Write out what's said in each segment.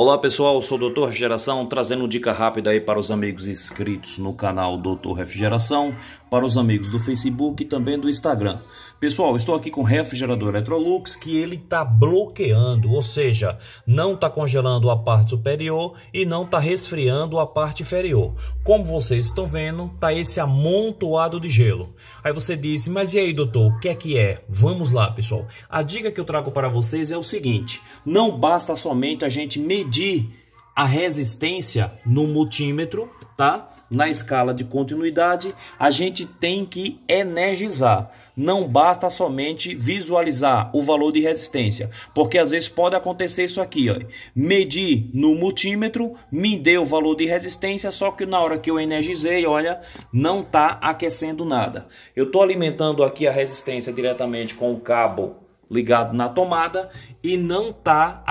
Olá pessoal, sou o Dr. Refrigeração, trazendo dica rápida aí para os amigos inscritos no canal Dr. Refrigeração, para os amigos do Facebook e também do Instagram. Pessoal, estou aqui com o refrigerador Electrolux que ele está bloqueando, ou seja, não está congelando a parte superior e não está resfriando a parte inferior. Como vocês estão vendo, está esse amontoado de gelo. Aí você diz, mas e aí doutor, o que é que é? Vamos lá pessoal, a dica que eu trago para vocês é o seguinte, não basta somente a gente medir medir a resistência no multímetro, tá? Na escala de continuidade, a gente tem que energizar. Não basta somente visualizar o valor de resistência, porque às vezes pode acontecer isso aqui, ó. Medir no multímetro, me deu o valor de resistência, só que na hora que eu energizei, olha, não tá aquecendo nada. Eu estou alimentando aqui a resistência diretamente com o cabo ligado na tomada e não tá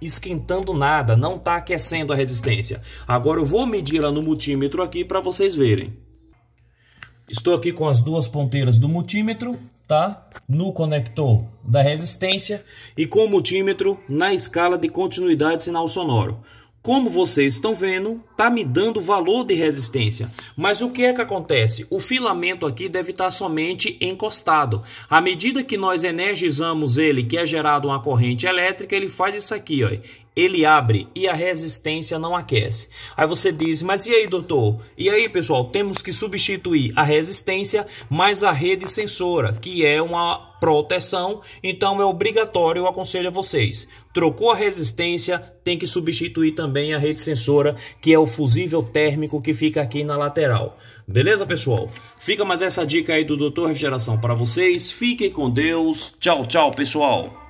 esquentando nada, não está aquecendo a resistência. Agora eu vou medir ela no multímetro aqui para vocês verem. Estou aqui com as duas ponteiras do multímetro, tá? No conector da resistência e com o multímetro na escala de continuidade sinal sonoro. Como vocês estão vendo, está me dando valor de resistência. Mas o que é que acontece? O filamento aqui deve estar tá somente encostado. À medida que nós energizamos ele, que é gerado uma corrente elétrica, ele faz isso aqui, ó ele abre e a resistência não aquece. Aí você diz, mas e aí, doutor? E aí, pessoal, temos que substituir a resistência mais a rede sensora, que é uma proteção, então é obrigatório, eu aconselho a vocês. Trocou a resistência, tem que substituir também a rede sensora, que é o fusível térmico que fica aqui na lateral. Beleza, pessoal? Fica mais essa dica aí do Doutor Refrigeração para vocês. Fiquem com Deus. Tchau, tchau, pessoal.